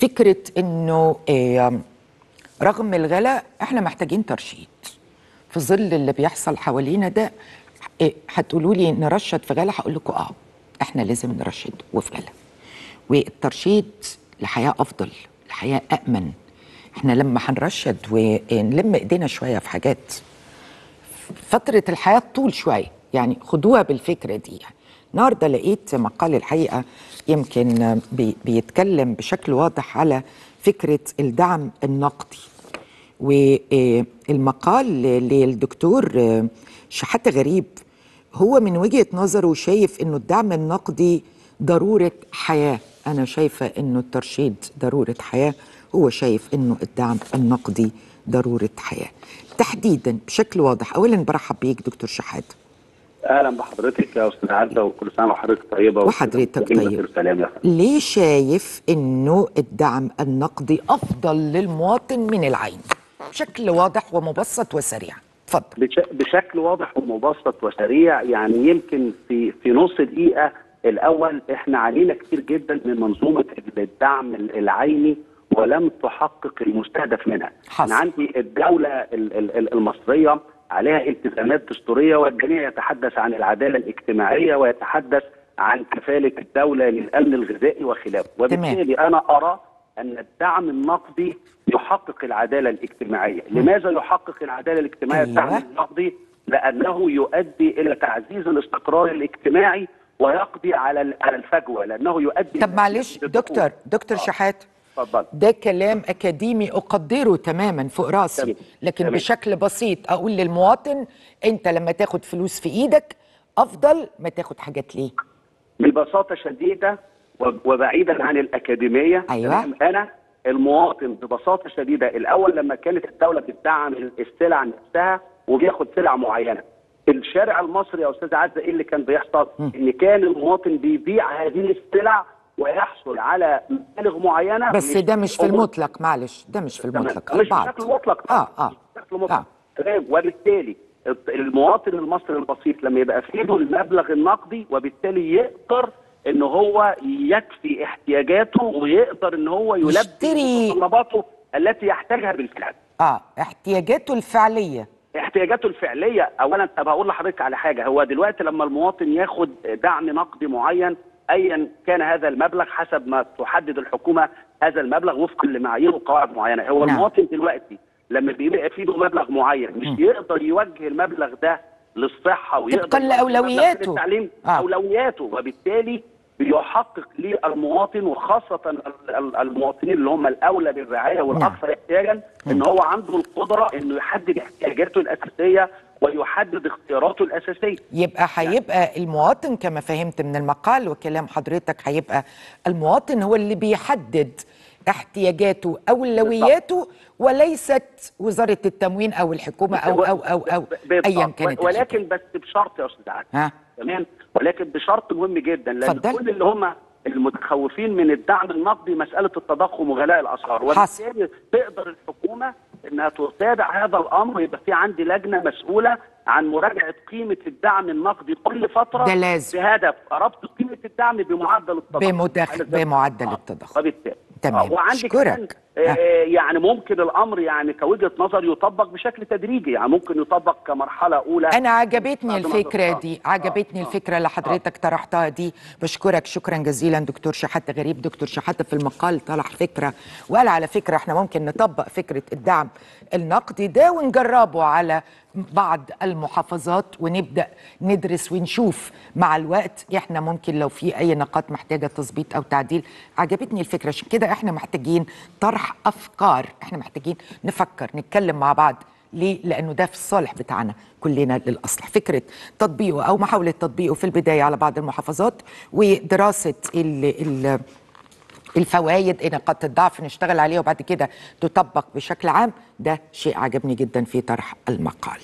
فكرة إنه رغم الغلاء إحنا محتاجين ترشيد. في ظل اللي بيحصل حوالينا ده آه، هتقولوا لي نرشد في غلا هقول لكم آه إحنا لازم نرشد وفي غلا والترشيد لحياة أفضل لحياة امن إحنا لما هنرشد ونلم إيدينا شوية في حاجات فترة الحياة طول شوية. يعني خدوها بالفكرة دي يعني. النهارده لقيت مقال الحقيقة يمكن بي بيتكلم بشكل واضح على فكرة الدعم النقدي. والمقال للدكتور شحاتة غريب هو من وجهة نظره شايف إنه الدعم النقدي ضرورة حياة. أنا شايفة إنه الترشيد ضرورة حياة هو شايف إنه الدعم النقدي ضرورة حياة. تحديدا بشكل واضح اولا برحب بيك دكتور شحاتة أهلا بحضرتك يا أستاذ عزة وكل سنة وحضرتك طيبة وحضرتك طيب. سلام يا فندم ليه شايف إنه الدعم النقدي أفضل للمواطن من العين بشكل واضح ومبسط وسريع اتفضل بش- بشكل واضح ومبسط وسريع يعني يمكن في في نص دقيقة الأول إحنا علينا كتير جدا من منظومة الدعم العيني ولم تحقق المستهدف منها. حصل. أنا عندي الدولة ال- ال- ال- المصرية عليها التزامات دستورية والجميع يتحدث عن العدالة الاجتماعية ويتحدث عن كفاله الدولة للأمن الغذائي وخلافه، وبالتالي أنا أرى أن الدعم النقدي يحقق العدالة الاجتماعية، لماذا يحقق العدالة الاجتماعية أيوة. الدعم النقدي؟ لأنه يؤدي إلى تعزيز الاستقرار الاجتماعي ويقضي على على الفجوة لأنه يؤدي طب معلش دكتور. دكتور آه، ده كلام أكاديمي أقدره تماما فوق راسي تمام. لكن تمام. بشكل بسيط أقول للمواطن أنت لما تاخد فلوس في إيدك أفضل ما تاخد حاجات ليه ببساطه شديدة وب- وبعيدا عن الأكاديمية أيوة. أنا المواطن ببساطة شديدة الأول لما كانت الدولة بتدعم السلع نفسها وبياخد سلع معينة الشارع المصري يا أستاذ عزة إيه اللي كان بيحصل؟ إن كان المواطن بيبيع هذه السلع ويحصل على مبالغ معينة بس ده مش في المطلق معلش ده مش في. المطلق. مش. بشكل مطلق. آه آه. مش بشكل مطلق. آه. تمام. وبالتالي المواطن المصري البسيط لما يبقى في ايده المبلغ النقدي وبالتالي يقدر إن هو يكفي احتياجاته ويقدر إن هو يلبي متطلباته التي يحتاجها بالفعل. آه. احتياجاته الفعلية. احتياجاته الفعلية. اولا طب هقول لحضرتك على حاجة. هو دلوقتي لما المواطن ياخد دعم نقدي معين ايا كان هذا المبلغ حسب ما تحدد الحكومة هذا المبلغ وفقا لمعايير وقواعد معينة هو نعم. المواطن دلوقتي لما بيبقى في ايده مبلغ معين مش يقدر يوجه المبلغ ده للصحة ويقدر طبقاً لأولوياته. للتعليم آه. أولوياته وبالتالي بيحقق للمواطن وخاصة ال- ال- المواطنين اللي هم الأولى بالرعاية والأكثر احتياجا إن هو عنده القدرة إنه يحدد احتياجاته الأساسية ويحدد اختياراته الأساسية. يبقى هيبقى المواطن كما فهمت من المقال وكلام حضرتك هيبقى المواطن هو اللي بيحدد احتياجاته أولوياته وليست وزارة التموين أو الحكومة أو أو أو أو. ايا كانت ولكن بس بشرط يا أستاذ عادل تمام؟ ولكن بشرط مهم جدا لأن اتفضل. كل اللي هم المتخوفين من الدعم النقدي مسألة التضخم وغلاء الأسعار. وبالتالي تقدر الحكومة إنها تتابع هذا الأمر ويبقى في عندي لجنة مسؤولة عن مراجعة قيمة الدعم النقدي كل فترة ده لازم. بهدف ربط قيمة الدعم بمعدل التضخم بمدخ... بمعدل آه. التضخم وبالتالي تمام. آه، أشكرك. كمان آه، يعني ممكن الأمر يعني كوجهة نظر يطبق بشكل تدريجي يعني ممكن يطبق كمرحلة أولى. أنا عجبتني الفكرة. دي عجبتني آه، الفكرة اللي حضرتك طرحتها دي. بشكرك شكرا جزيلا دكتور شحاته غريب دكتور شحاته في المقال طرح فكرة. وقال على فكرة إحنا ممكن نطبق فكرة الدعم النقدي ده ونجربه على بعض المحافظات ونبدأ ندرس ونشوف. مع الوقت إحنا ممكن لو في أي نقاط محتاجة تظبيط أو تعديل. عجبتني الفكرة عشان كده إحنا محتاجين طرح أفكار. إحنا محتاجين نفكر نتكلم مع بعض. ليه؟ لأنه ده في الصالح بتاعنا كلنا للأصلح. فكرة تطبيقه أو محاولة تطبيقه في البداية على بعض المحافظات ودراسة ال ال الفوائد نقاط الضعف نشتغل عليها وبعد كده تطبق بشكل عام ده شيء عجبني جدا في طرح المقال.